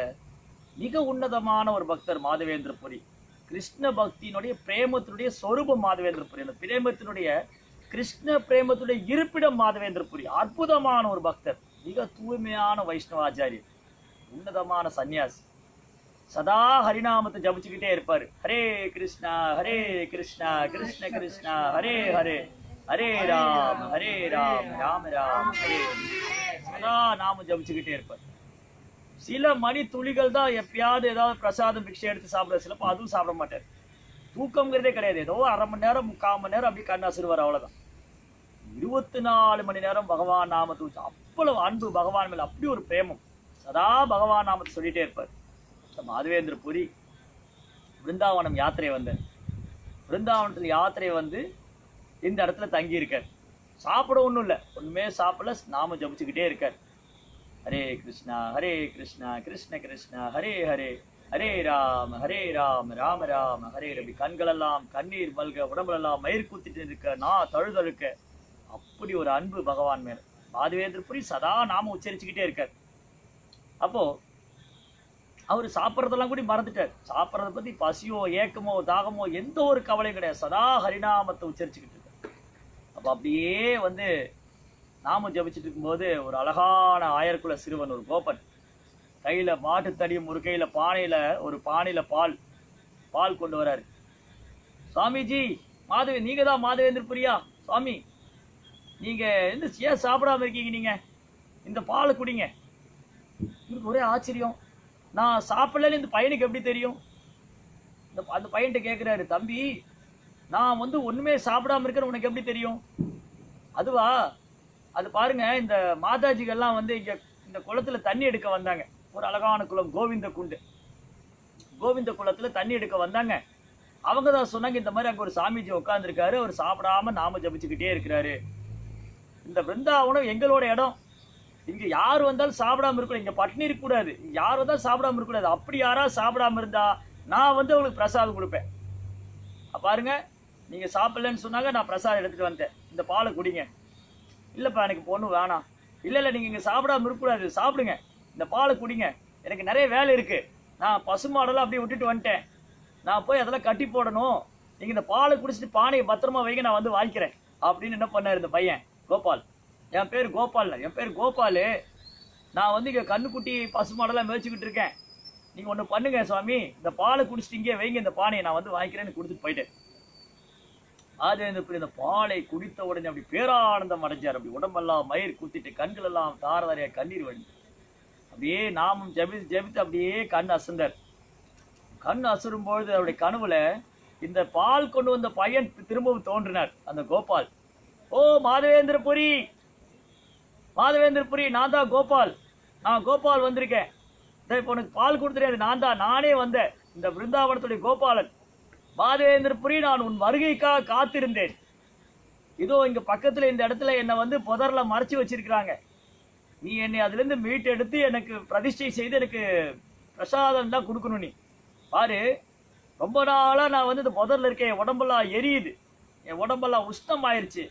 மிக உன்னதமான ஒரு பக்தர் மாதவேந்திர பொரி கிருஷ்ண பக்தியினுடைய பிரேமத்தினுடைய சொரூபம் மாதவேந்திர புரி அந்த பிரேமத்தினுடைய கிருஷ்ண பிரேமத்துடைய இருப்பிடம் மாதவேந்திர புரி அற்புதமான ஒரு பக்தர் மிக தூய்மையான வைஷ்ணவ ஆச்சாரியர் உன்னதமான சன்னியாசி சதா ஹரிநாமத்தை ஜபிச்சுக்கிட்டே இருப்பாரு. ஹரே கிருஷ்ணா ஹரே கிருஷ்ணா கிருஷ்ண கிருஷ்ணா ஹரே ஹரே ஹரே ராம் ஹரே ராம் ராம ராம் ஹரே சதா நாம ஜபிச்சுக்கிட்டே இருப்பார். சில மணி துளிகள் தான் எப்பயாவது ஏதாவது பிரசாதம் பிக்ஷை எடுத்து சாப்பிட சிலப்போ அதுவும் சாப்பிட மாட்டார். தூக்கம்ங்கிறதே கிடையாது. ஏதோ அரை மணி நேரம் முக்கால் மணி நேரம் அப்படி கண் அசுருவார் அவ்வளவுதான். இருபத்தி நாலு மணி நேரம் பகவான் நாமத்தை உச்ச- அவ்வளவு அன்பு பகவான் மேல அப்படி ஒரு பிரேமம். சதா பகவான் நாமத்தை சொல்லிட்டே இருப்பார். இந்த மாதவேந்திர புரி பிருந்தாவனம் யாத்திரை வந்தார் பிருந்தாவனத்தில் யாத்திரை வந்து இந்த இடத்துல தங்கியிருக்கார். சாப்பிட ஒண்ணும் இல்லை. ஒண்ணுமே சாப்பிடல நாம ஜபிச்சுக்கிட்டே இருக்கார். ஹரே கிருஷ்ணா ஹரே கிருஷ்ணா கிருஷ்ண கிருஷ்ணா ஹரே ஹரே ஹரே ராம் ஹரே ராம் ராம ராம ஹரே ரவி கண்களெல்லாம் கண்ணீர் மல்க உடம்புலெல்லாம் மயிர் குத்திட்டு இருக்க நான் தழுதழுக்க. அப்படி ஒரு அன்பு பகவான் மேல. மாதவேந்திரபுரி சதா நாம உச்சரிச்சுக்கிட்டே இருக்கார். அப்போ அவர் சாப்பிட்றதெல்லாம் கூட மறந்துட்டார். சாப்பிட்றத பற்றி பசியோ ஏக்கமோ தாகமோ எந்த ஒரு கவலையும் கிடையாது. சதா ஹரிநாமத்தை உச்சரிச்சுக்கிட்டு இருக்கார். அப்போ அப்படியே வந்து நாம ஜபிச்சுட்டு இருக்கும்போது ஒரு அழகான ஆயர்குல சிறுவன் ஒரு கோபன். மாட்டு மாட்டுத்தடியும் ஒரு கையில் பானையில் ஒரு பானையில் பால் பால் கொண்டு வராரு. சுவாமிஜி மாதவி நீங்கள் தான் மாதவேந்திர பிரியா? சுவாமி நீங்கள் எந்த ஏன் சாப்பிடாம இருக்கீங்க நீங்கள் இந்த பாலை குடிங்க. இவருக்கு ஒரே ஆச்சரியம். நான் சாப்பிடலன்னு இந்த பையனுக்கு எப்படி தெரியும்? இந்த அந்த பையன்கிட்ட கேட்குறாரு தம்பி நான் வந்து ஒன்றுமே சாப்பிடாம இருக்கிற உனக்கு எப்படி தெரியும்? அதுவா அது பாருங்க இந்த மாதாஜிகள்லாம் வந்து இங்கே இந்த குளத்தில் தண்ணி எடுக்க வந்தாங்க. ஒரு அழகான குளம் கோவிந்த குண்டு. கோவிந்த குளத்தில் தண்ணி எடுக்க வந்தாங்க. அவங்க தான் சொன்னாங்க இந்த மாதிரி அங்கே ஒரு சாமிஜி உட்காந்துருக்காரு அவர் சாப்பிடாம நாம ஜபிச்சுக்கிட்டே இருக்கிறாரு. இந்த பிருந்தாவனம் எங்களோட இடம். இங்க யார் வந்தாலும் சாப்பிடாம இருக்கணும். இங்க பட்டினி இருக்க கூடாது யார் வந்தாலும் சாப்பிடாம இருக்கக்கூடாது. அப்படி யாராவது சாப்பிடாம இருந்தா நான் வந்து அவங்களுக்கு பிரசாதம் கொடுப்பேன். பாருங்க நீங்க சாப்பிடலன்னு சொன்னாங்க நான் பிரசாதம் எடுத்துட்டு வந்தேன். இந்த பாலை குடிங்க. இல்லப்பா எனக்கு பொண்ணு வேணாம். இல்ல இல்ல நீங்க இங்க சாப்பிடாம இருக்கக்கூடாது. சாப்பிடுங்க. இந்த பாலை குடிங்க. எனக்கு நிறைய வேலை இருக்கு. நான் பசுமாடெல்லாம் அப்படியே விட்டுட்டு வந்துட்டேன். நான் போய் அதெல்லாம் கட்டி போடணும். நீங்க இந்த பாலை குடிச்சிட்டு பானையை பத்திரமா வைங்க நான் வந்து வாங்கிக்கிறேன். அப்படின்னு என்ன பண்ணாரு இந்த பையன்? கோபால். என் பேர் கோபால் என் பேர் கோபால். நான் வந்து இங்கே கண்ணுக்குட்டி பசுமாடெல்லாம் மேய்ச்சிக்கிட்டு இருக்கேன். நீங்கள் ஒன்று பண்ணுங்க சுவாமி இந்த பாலை குடிச்சிட்டு இங்கே வைங்க. இந்த பானையை நான் வந்து வாங்கிக்கிறேன்னு கொடுத்துட்டு போயிட்டேன். ராஜேந்திர பிரி இந்த பாலை குடித்த உடனே அப்படி பேரானந்தம் அடைஞ்சார். அப்படி உடம்பெல்லாம் மயிர் குத்திட்டு கண்கள் எல்லாம் தாரதாரியாக கண்ணீர் வடிந்து அப்படியே நாமும் ஜெபி ஜெபித்து அப்படியே கண் அசந்தார். கண் அசரும் பொழுது அவருடைய கனவுல இந்த பால் கொண்டு வந்த பையன் திரும்பவும் தோன்றினார். அந்த கோபால் ஓ மாதவேந்திரபுரி மாதவேந்திரபுரி நான் தான் கோபால். நான் கோபால் வந்திருக்கேன். இப்போ உனக்கு பால் கொடுத்துருது நான் தான். நானே வந்தேன். இந்த பிருந்தாவனத்துடைய கோபாலன். மாதவேந்திரபுரி நான் உன் வருகைக்காக காத்திருந்தேன். இதோ இங்கே பக்கத்தில் இந்த இடத்துல என்னை வந்து புதரில் மறைச்சு வச்சிருக்கிறாங்க. நீ என்னை அதுலேருந்து மீட்டெடுத்து எடுத்து எனக்கு பிரதிஷ்டை செய்து எனக்கு பிரசாதம் தான் கொடுக்கணும் நீ. பாரு ரொம்ப நாளாக நான் வந்து இந்த புதரில் இருக்கேன். என் உடம்பெல்லாம் எரியுது. என் உடம்பெல்லாம் உஷ்ணம் ஆயிடுச்சு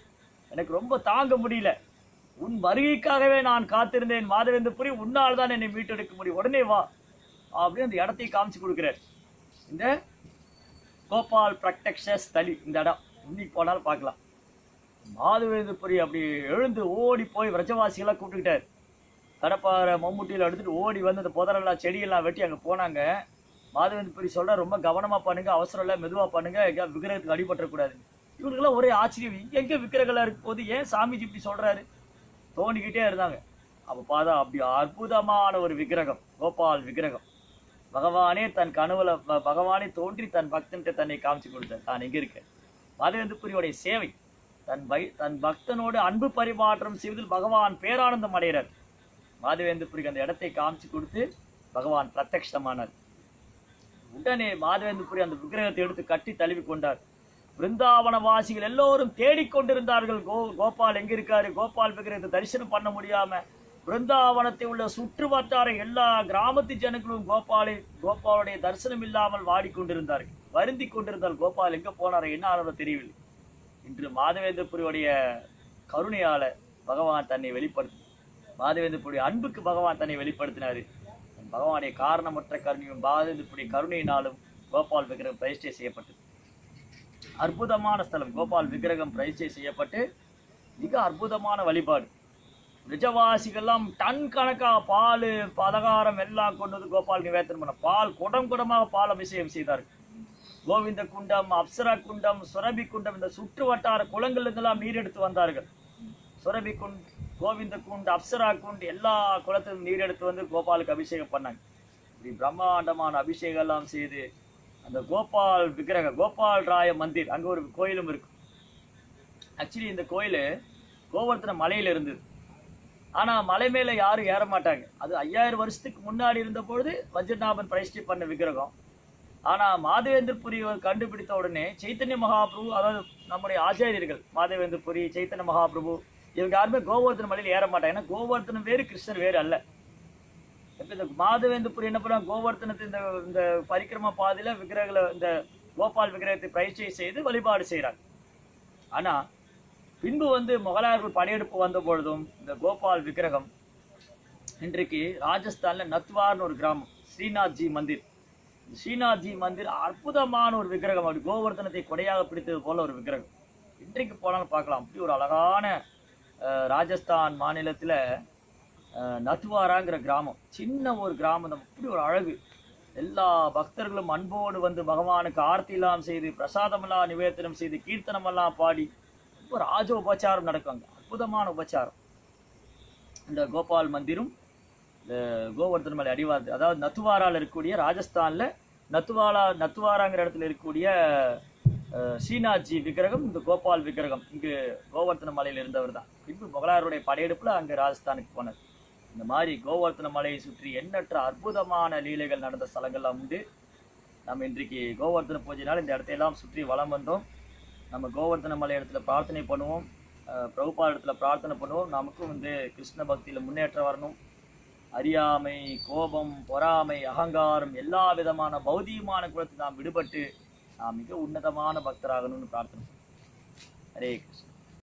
எனக்கு ரொம்ப தாங்க முடியல. உன் வருகைக்காகவே நான் காத்திருந்தேன் மாதவேந்தபுரி உன்னால் தான் என்னை மீட்டெடுக்க முடியும். உடனே வா அப்படின்னு அந்த இடத்தையும் காமிச்சு கொடுக்குறாரு. இந்த கோபால் பிரத்யக்ஷ ஸ்தலி இந்த இடம். இன்னைக்கு போனாலும் பார்க்கலாம். மாதவேந்தபுரி அப்படி எழுந்து ஓடி போய் விரஜவாசிகளாக கூப்பிட்டுக்கிட்டார். கடப்பாறை மம்முட்டியில் எடுத்துகிட்டு ஓடி வந்து அந்த புதரெல்லாம் செடியெல்லாம் வெட்டி அங்கே போனாங்க. மாதவேந்தபுரி சொல்ற ரொம்ப கவனமாக பண்ணுங்கள் அவசரம் இல்லை மெதுவாக பண்ணுங்கள் எங்க விக்கிரகத்துக்கு அடிபட்டுறக்கூடாது இவங்களுக்குலாம் ஒரே ஆச்சரியம். எங்கே விக்கிரகலாக இருக்கும் போது ஏன் சாமிஜி இப்படி சொல்கிறாரு தோண்டிக்கிட்டே இருந்தாங்க. அப்ப பார்த்தா அப்படி அற்புதமான ஒரு விக்கிரகம் கோபால் விக்கிரகம். பகவானே தன் கனவுல பகவானே தோன்றி தன் பக்தன்கிட்ட தன்னை காமிச்சு கொடுத்தார். தான் எங்க இருக்கேன். மாதவேந்தபுரியோடைய சேவை தன் பை தன் பக்தனோடு அன்பு பரிமாற்றம் செய்வதில் பகவான் பேரானந்தம் அடைகிறார். மாதவேந்தபுரிக்கு அந்த இடத்தை காமிச்சு கொடுத்து பகவான் பிரத்யக்ஷமானார். உடனே மாதவேந்துபுரி அந்த விக்கிரகத்தை எடுத்து கட்டி தழுவி கொண்டார். பிருந்தாவன வாசிகள் எல்லோரும் தேடிக்கொண்டிருந்தார்கள். கோ கோபால் எங்கே இருக்காரு கோபால் விக்கிரகத்தை தரிசனம் பண்ண முடியாம பிருந்தாவனத்தை உள்ள சுற்று வட்டார எல்லா கிராமத்து ஜனங்களும் கோபாலை கோபாலுடைய தரிசனம் இல்லாமல் வாடிக்கொண்டிருந்தார்கள். வருந்தி கொண்டிருந்தால் கோபால் எங்கே போனாரோ என்ன ஆனதோ தெரியவில்லை. இன்று மாதவேந்திரபுரியுடைய கருணையால பகவான் தன்னை வெளிப்படுத்தி மாதவேந்திரபுரிய அன்புக்கு பகவான் தன்னை வெளிப்படுத்தினார். பகவானுடைய காரணமற்ற கருணையும் மாதவேந்திரபுரிய கருணையினாலும் கோபால் விக்கிரம் பிரதிஷ்டை செய்யப்பட்டது. அற்புதமான ஸ்தலம். கோபால் விக்கிரகம் பிரதிஷ்டை செய்யப்பட்டு மிக அற்புதமான வழிபாடு. ரிஜவாசிகள்லாம் டன் கணக்காக பால் பலகாரம் எல்லாம் கொண்டு வந்து கோபால் நிவேதனம் பண்ண பால் குடம் குடமாக பால் அபிஷேகம் செய்தார்கள் கோவிந்த குண்டம் அப்சரா குண்டம் சுரபி குண்டம் இந்த சுற்று வட்டார குளங்களிலிருந்தெல்லாம் நீர் எடுத்து வந்தார்கள். சுரபி குண்ட் கோவிந்த குண்டு அப்சரா குண்ட் எல்லா குளத்திலும் நீர் எடுத்து வந்து கோபாலுக்கு அபிஷேகம் பண்ணாங்க. இப்படி பிரம்மாண்டமான அபிஷேகம் எல்லாம் செய்து அந்த கோபால் விக்கிரக கோபால் ராய மந்திர் அங்கே ஒரு கோயிலும் இருக்கு. ஆக்சுவலி இந்த கோயில் கோவர்த்தன மலையில் இருந்தது. ஆனால் மலை மேலே யாரும் ஏற மாட்டாங்க. அது ஐயாயிரம் வருஷத்துக்கு முன்னாடி இருந்த பொழுது வஜ்ரநாபன் பிரதிஷ்டை பண்ண விக்கிரகம். ஆனால் மாதவேந்திரபுரி கண்டுபிடித்த உடனே சைத்தன்ய மகாபிரபு அதாவது நம்முடைய ஆச்சாரியர்கள் மாதவேந்திரபுரி சைத்தன்ய மகாபிரபு இவங்க யாருமே கோவர்த்தன மலையில் ஏற மாட்டாங்க. ஏன்னா கோவர்த்தனம் வேறு கிருஷ்ணர் வேறு அல்ல. இப்போ இந்த மாதவேந்திரபுரி என்ன பண்ணுவாங்க? கோவர்த்தனத்தை இந்த இந்த பரிக்கிரம பாதையில் விக்கிரகளை இந்த கோபால் விக்கிரகத்தை பயிற்சி செய்து வழிபாடு செய்கிறாங்க ஆனா பின்பு வந்து முகலாயர்கள் படையெடுப்பு வந்த பொழுதும் இந்த கோபால் விக்கிரகம் இன்றைக்கு ராஜஸ்தான்ல நத்வார்னு ஒரு கிராமம் ஸ்ரீநாத்ஜி மந்திர். ஸ்ரீநாத்ஜி மந்திர் அற்புதமான ஒரு விக்கிரகம். அப்படி கோவர்த்தனத்தை கொடையாக பிடித்தது போல ஒரு விக்கிரகம். இன்றைக்கு போனாலும் பார்க்கலாம். அப்படி ஒரு அழகான அஹ், ராஜஸ்தான் மாநிலத்துல அஹ், கிராமம். சின்ன ஒரு கிராமம் அப்படி ஒரு அழகு. எல்லா பக்தர்களும் அன்போடு வந்து பகவானுக்கு ஆர்த்திலாம் செய்து பிரசாதமெல்லாம் நிவேத்தனம் செய்து கீர்த்தனமெல்லாம் பாடி ரொம்ப ராஜ உபச்சாரம் நடக்கும் அற்புதமான உபச்சாரம். இந்த கோபால் மந்திரும் இந்த கோவர்தன் மலை அடிவாரத்து அதாவது நத்துவாரால் இருக்கக்கூடிய ராஜஸ்தான்ல நத்துவாலா நத்துவாராங்கிற இடத்துல இருக்கக்கூடிய அஹ், ஸ்ரீநாத்ஜி விக்கிரகம் இந்த கோபால் விக்கிரகம். இங்கு கோவர்த்தன மலையில் இருந்தவர் தான். பின்பு முகலாயருடைய படையெடுப்புல அங்க ராஜஸ்தானுக்கு போனது இந்த மாதிரி கோவர்த்தன மலையை சுற்றி எண்ணற்ற அற்புதமான லீலைகள் நடந்த ஸ்தலங்கள்லாம் உண்டு. நம்ம இன்றைக்கு கோவர்த்தன பூஜையினால் இந்த இடத்தையெல்லாம் சுற்றி வளம் வந்தோம். நம்ம கோவர்த்தன மலை இடத்துல பிரார்த்தனை பண்ணுவோம். பிரபுபா இடத்துல பிரார்த்தனை பண்ணுவோம். நமக்கும் வந்து கிருஷ்ண பக்தியில் முன்னேற்றம் வரணும். அறியாமை கோபம் பொறாமை அகங்காரம் எல்லா விதமான பௌதிகமான குலத்தில் நாம் விடுபட்டு நாம் மிக உன்னதமான பக்தராகணும்னு பிரார்த்தனை பண்ணுவோம். ஹரே கிருஷ்ணா.